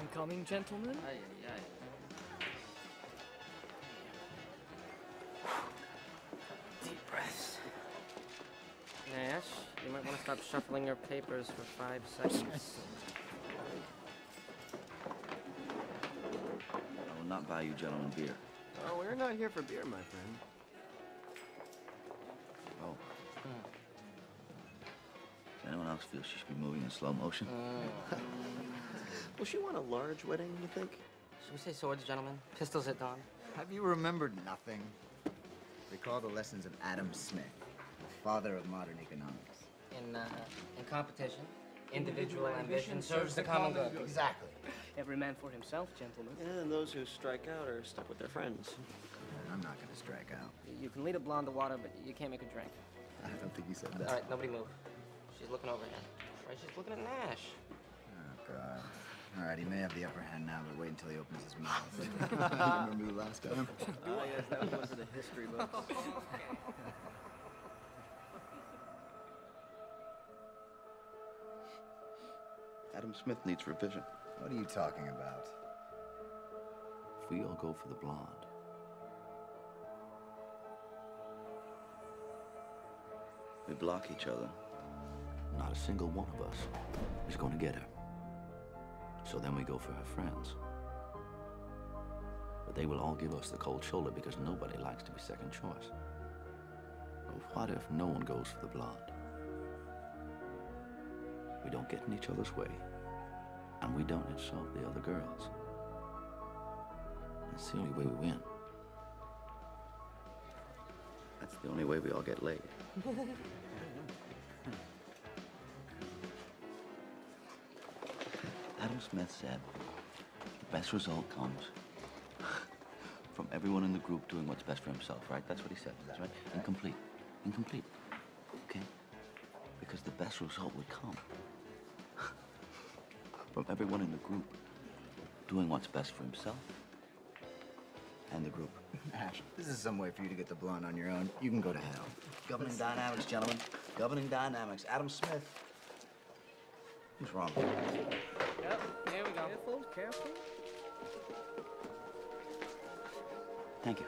Incoming, gentlemen. Ay, ay, ay. Deep breaths. Nash, you might want to stop shuffling your papers for five seconds. I will not buy you gentlemen beer. Oh, we're not here for beer, my friend. Oh. Hmm. Does anyone else feel she should be moving in slow motion? Mm. Will she want a large wedding, you think? Should we say swords, gentlemen? Pistols at dawn? Have you remembered nothing? Recall the lessons of Adam Smith, the father of modern economics. In, uh, in competition, individual ambition serves the common good. Exactly. Every man for himself, gentlemen. And those who strike out are stuck with their friends. I'm not gonna strike out. You can lead a blonde to water, but you can't make her drink. I don't think you said that. All right, nobody move. She's looking over here. Right, she's looking at Nash. Oh, God. All right, he may have the upper hand now, but wait until he opens his mouth. Remember the last time? Ah, yes, that was in the history books. Adam Smith needs revision. What are you talking about? If we all go for the blonde, we block each other. Not a single one of us is going to get her. So then we go for her friends. But they will all give us the cold shoulder because nobody likes to be second choice. But what if no one goes for the blonde? We don't get in each other's way, and we don't insult the other girls. That's the only way we win. That's the only way we all get laid. Adam Smith said the best result comes from everyone in the group doing what's best for himself, right? That's what he said. That's right. Incomplete. Incomplete. Okay? Because the best result would come from everyone in the group doing what's best for himself and the group. Nash, this is some way for you to get the blonde on your own. You can go to hell. Governing dynamics, gentlemen. Governing dynamics. Adam Smith. Who's wrong? Yep, here we go. Careful, careful. Thank you.